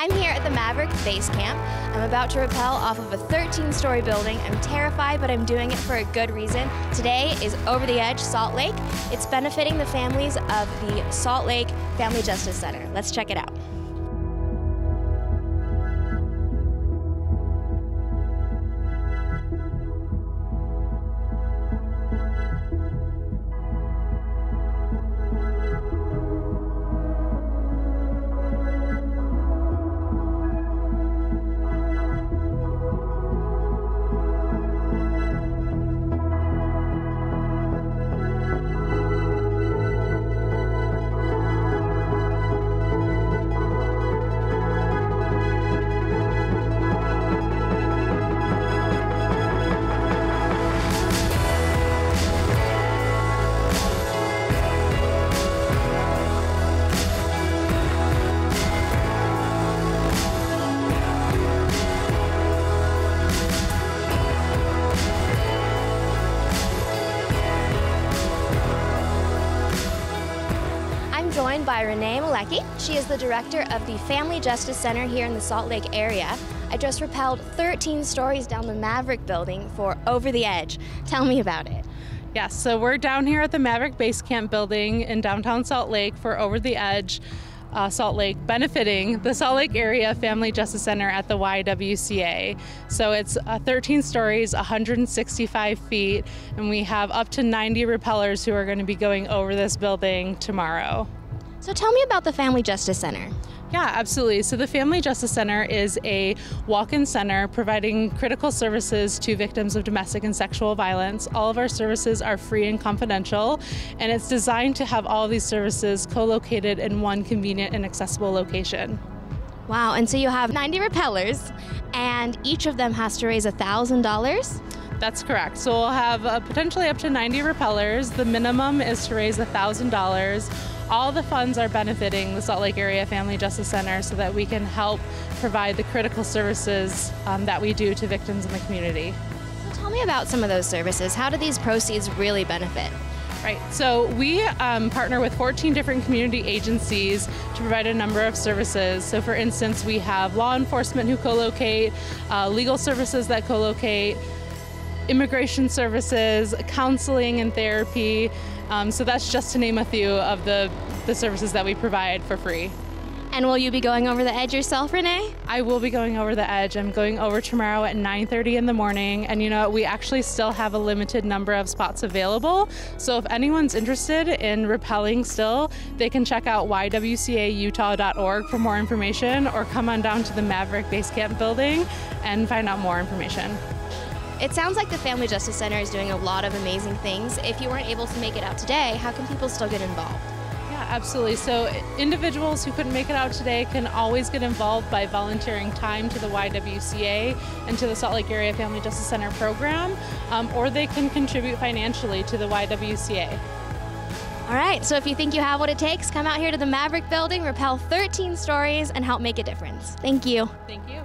at the Maverik Base Camp. I'm about to rappel off of a 13 story building. I'm terrified, but I'm doing it for a good reason. Today is Over the Edge Salt Lake. It's benefiting the families of the Salt Lake Family Justice Center. Let's check it out. Joined by Renee Malecki. She is the director of the Family Justice Center here in the Salt Lake area. I just rappelled 13 stories down the Maverik building for Over the Edge. Tell me about it. Yes, so we're down here at the Maverik Base Camp building in downtown Salt Lake for Over the Edge uh, Salt Lake, benefiting the Salt Lake Area Family Justice Center at the YWCA. So it's uh, 13 stories, 165 feet, and we have up to 90 rappellers who are going to be going over this building tomorrow. So tell me about the Family Justice Center. Yeah, absolutely. So the Family Justice Center is a walk in center providing critical services to victims of domestic and sexual violence. All of our services are free and confidential, and it's designed to have all these services co located in one convenient and accessible location. Wow, and so you have 90 rappellers, and each of them has to raise $1,000? That's correct. So we'll have uh, potentially up to 90 rappellers. The minimum is to raise $1,000. All the funds are benefiting the Salt Lake Area Family Justice Center so that we can help provide the critical services um, that we do to victims in the community. So tell me about some of those services. How do these proceeds really benefit? Right. So we um, partner with 14 different community agencies to provide a number of services. So, for instance, we have law enforcement who co locate, uh, legal services that co locate, immigration services, counseling and therapy. Um, so, that's just to name a few of the, the services that we provide for free. And will you be going over the edge yourself, Renee? I will be going over the edge. I'm going over tomorrow at 9:30 in the morning, and you know we actually still have a limited number of spots available. So if anyone's interested in rappelling still, they can check out ywcautah.org for more information, or come on down to the Maverik Base Camp building and find out more information. It sounds like the Family Justice Center is doing a lot of amazing things. If you weren't able to make it out today, how can people still get involved? Yeah, absolutely. So individuals who couldn't make it out today can always get involved by volunteering time to the YWCA and to the Salt Lake Area Family Justice Center program, um, or they can contribute financially to the YWCA. All right, so if you think you have what it takes, come out here to the Maverik building, rappel 13 stories, and help make a difference. Thank you. Thank you.